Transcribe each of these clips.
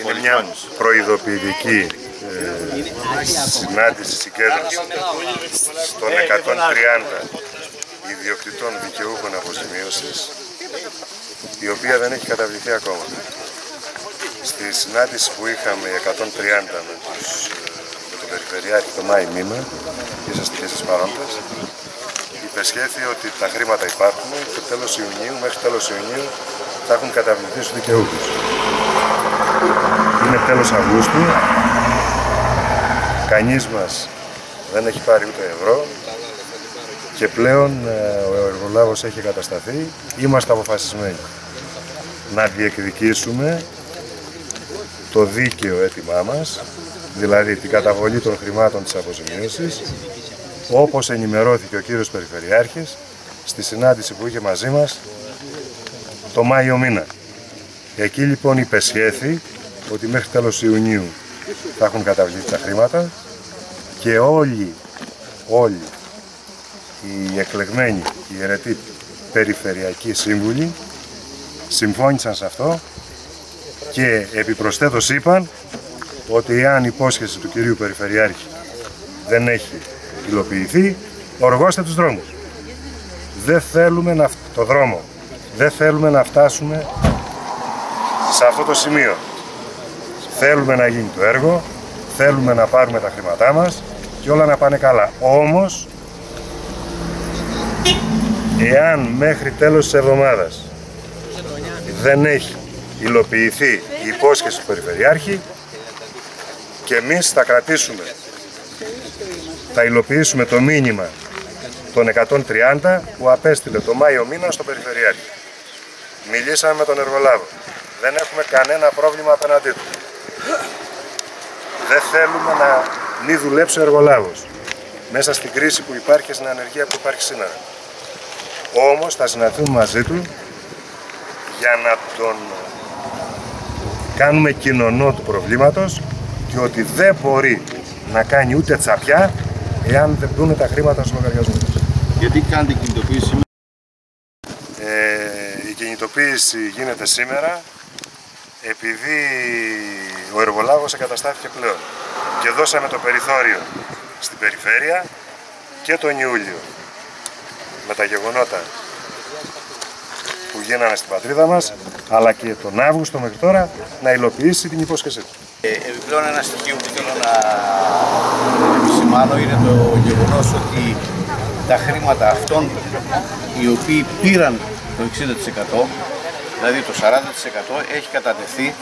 Είναι μια προειδοποιητική ε, συνάντηση συγκέντρωση των 130 ιδιοκτητών δικαιούχων αποζημίωσης η οποία δεν έχει καταβληθεί ακόμα. Στη συνάντηση που είχαμε 130 με, τους, με τον Περιφερειάρχη το Μάη μήνα, είσαστε και εσείς παρόντες, υπεσχέθη ότι τα χρήματα υπάρχουν και τέλος Ιουνίου, μέχρι τέλος Ιουνίου θα έχουν καταβληθεί στους δικαιούχους. Είναι τέλος Αυγούστου, κανείς μας δεν έχει πάρει ούτε ευρώ και πλέον ε, ο εργολάβος έχει κατασταθεί. Είμαστε αποφασισμένοι να διεκδικήσουμε το δίκαιο αίτημά μας, δηλαδή την καταβολή των χρημάτων της αποζημίωσης, όπως ενημερώθηκε ο κύριος Περιφερειάρχης στη συνάντηση που είχε μαζί μας το Μάιο μήνα. Εκεί λοιπόν υπεσχέθη ότι μέχρι τέλος Ιουνίου θα έχουν καταβληθεί τα χρήματα και όλοι, όλοι οι εκλεγμένοι, οι αιρετοί περιφερειακοί σύμβουλοι συμφώνησαν σε αυτό και επιπροσθέτως είπαν ότι εάν η υπόσχεση του κυρίου Περιφερειάρχη δεν έχει υλοποιηθεί, οργώστε τους δρόμους. Δεν θέλουμε να, το δρόμο. Δεν θέλουμε να φτάσουμε σε αυτό το σημείο. Θέλουμε να γίνει το έργο, θέλουμε να πάρουμε τα χρήματά μας και όλα να πάνε καλά. Όμως, εάν μέχρι τέλος της εβδομάδας δεν έχει υλοποιηθεί η υπόσχεση του Περιφερειάρχη και εμείς θα κρατήσουμε, θα υλοποιήσουμε το μήνυμα των 130 που απέστειλε το Μάιο μήνα στο Περιφερειάρχη. Μιλήσαμε με τον εργολάβο. Δεν έχουμε κανένα πρόβλημα απέναντί του. Δεν θέλουμε να μην δουλέψει ο εργολάβος. Μέσα στην κρίση που υπάρχει και στην ανεργία που υπάρχει σήμερα. Όμως θα συναντηθούμε μαζί του για να τον κάνουμε κοινωνό του προβλήματος και ότι δεν μπορεί να κάνει ούτε τσαπιά εάν δεν μπουν τα χρήματα στο λογαριασμό Γιατί κάνετε κινητοποίηση ε, η κινητοποίηση γίνεται σήμερα επειδή ο εργολάβος εγκαταστάθηκε πλέον και δώσαμε το περιθώριο στην περιφέρεια και τον Ιούλιο με τα γεγονότα που γίνανε στην πατρίδα μας, αλλά και τον Αύγουστο μέχρι τώρα, να υλοποιήσει την υπόσχεσή του. Ε, επιπλέον ένα στοιχείο που θέλω να επισημάνω είναι το γεγονός ότι τα χρήματα αυτών οι οποίοι πήραν το 60% δηλαδή το 40% έχει κατατεθεί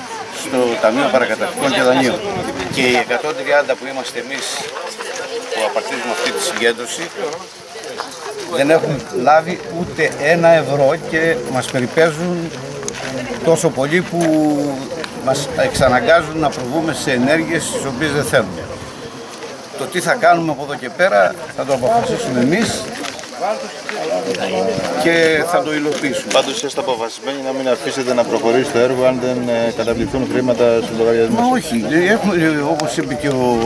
στο Ταμείο Παρακαταρκτικών και Δανείων. Και οι 130 που είμαστε εμείς που απαρτίζουμε αυτή τη συγκέντρωση δεν έχουν λάβει ούτε ένα ευρώ και μας περιπέζουν τόσο πολύ που μας εξαναγκάζουν να προβούμε σε ενέργειες τις οποίες δεν θέλουμε. Το τι θα κάνουμε από εδώ και πέρα θα το αποφασίσουμε εμείς και θα το υλοποιήσουμε. Πάντως είστε αποφασισμένοι να μην αφήσετε να προχωρήσει το έργο αν δεν ε, καταβληθούν χρήματα στο λογαριασμό. Μα όχι, ε, έχουμε, ε, όπως είπε και ο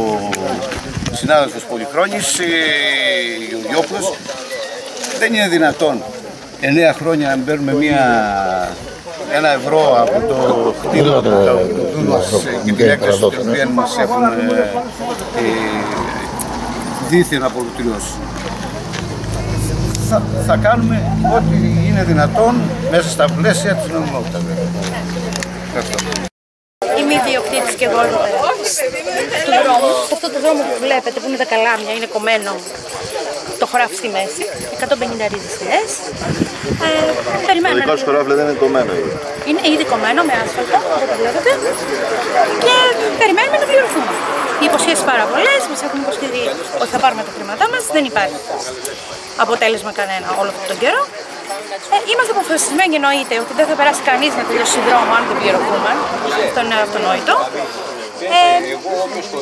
συνάδελφος Πολυχρόνης, ο Γιώπλος, δεν είναι δυνατόν 9 χρόνια να παίρνουμε μια, ένα ευρώ από το κτίριο του μας και την έκθεση την οποία μας έχουν ε, δίθεν απολυτριώσει. Θα, θα κάνουμε ό,τι είναι δυνατόν μέσα στα πλαίσια της νομιμότητας. Είμαι ιδιοκτήτης και εγώ του δρόμου. Σε αυτό το δρόμο που βλέπετε που είναι τα καλάμια, είναι κομμένο το χωράφι στη μέση, 150 ρίζες στυλές. Ε, περιμένουμε. Το δικό σου χωράφι δεν είναι κομμένο ήδη. Είναι ήδη κομμένο με άσφαλτο, όπως το βλέπετε. Και περιμένουμε να πληρωθούμε. Οι υποσχέσεις πάρα πολλές, μας έχουν υποσχεθεί ότι θα πάρουμε τα χρήματά μας. Δεν υπάρχει αποτέλεσμα κανένα όλο αυτόν τον καιρό. Ε, είμαστε αποφασισμένοι εννοείται ότι δεν θα περάσει κανείς να τελειώσει δρόμο αν δεν πληρωθούμε. Αυτό είναι αυτονόητο. Ε,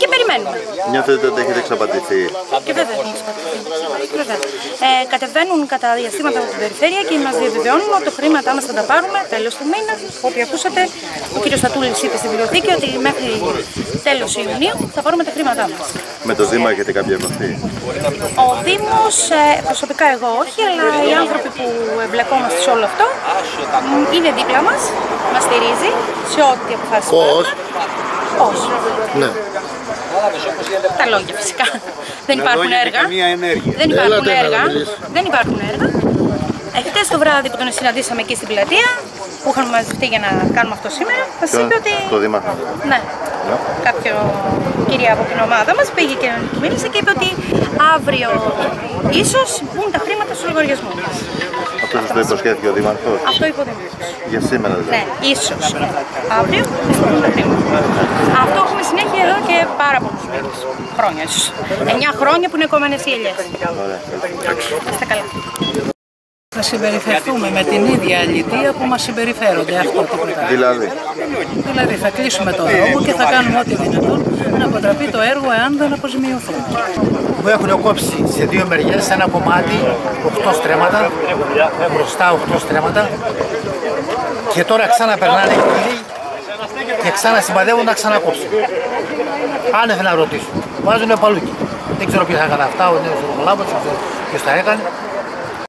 και περιμένουμε. Νιώθετε ότι έχετε εξαπατηθεί. Και βέβαια έχουμε εξαπατηθεί. Βέβαια. Ε, κατεβαίνουν κατά διαστήματα από την περιφέρεια και μας διαβεβαιώνουν ότι το χρήματά μας θα τα πάρουμε τέλος του μήνα. Ό,τι ακούσατε, ο κ. Στατούλης είπε στην βιβλιοθήκη ότι μέχρι τέλος Ιουνίου θα πάρουμε τα χρήματά μας. Με το Δήμο έχετε κάποια επαφή; Ο Δήμος, ε, προσωπικά εγώ όχι, αλλά οι άνθρωποι που εμπλεκόμαστε σε όλο αυτό είναι δίπλα μας, μας στηρίζει σε σε ό,τι αποφάσεις. Πώς; Πώς. Ναι. Τα λόγια φυσικά. Δεν υπάρχουν λόγια και έργα. καμία ενέργεια. Δεν υπάρχουν Έλατε να έργα. μιλήσεις. Δεν υπάρχουν έργα. Εχθές το βράδυ που τον συναντήσαμε εκεί στην πλατεία, που είχαμε μαζευτεί για να κάνουμε αυτό σήμερα, μας Ποιο; είπε ότι. Το Δήμαρχο. Ναι. Κάποιο κυρία από την ομάδα μας πήγε και μίλησε και είπε ότι αύριο ίσως μπουν τα χρήματα στο λογαριασμό μα. Αυτό σας το υποσχέθηκε ο Δήμαρχος. Αυτό είπε ο Δημήτρης. Για σήμερα δηλαδή. Ναι, ίσως. Αύριο θα στείλουν τα χρήματα. Αυτό έχουμε συνέχεια εδώ και πάρα πολλούς μήνες. Χρόνια ίσως. 9 χρόνια που είναι κομμένες οι ελιές. Ωραία. Είστε καλά. Θα συμπεριφερθούμε με την ίδια αλητία που μας συμπεριφέρονται αυτό τίποτα. άλλο. Δηλαδή, Δηλαδή θα κλείσουμε το δρόμο και θα κάνουμε ό,τι δυνατόν να αποτραπεί το έργο εάν δεν αποζημιωθούν. Μου έχουν κόψει σε δύο μεριές ένα κομμάτι 8 στρέμματα, μπροστά 8 στρέμματα και τώρα ξαναπερνάνε οι κύριοι και ξανασυμπαδεύουν να ξανακόψουν. Άνευ να ρωτήσουν. Βάζουν παλούκι. Δεν ξέρω ποιος θα έκανε αυτά, ο νέος Ρομολάβος, δεν ξέρω ποιος τα έκανε.